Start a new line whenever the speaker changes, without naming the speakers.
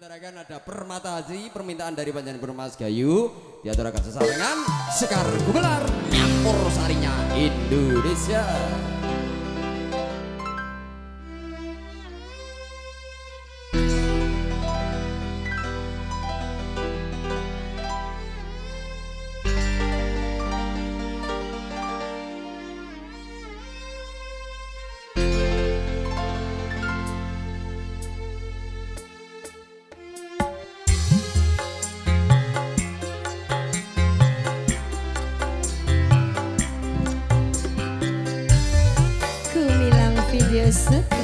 diantarakan ada Permata Haji, permintaan dari Panjenengan Mas Gayu, diantarakan sesarengan, sekar gubelar campur sarinya Indonesia. Yes.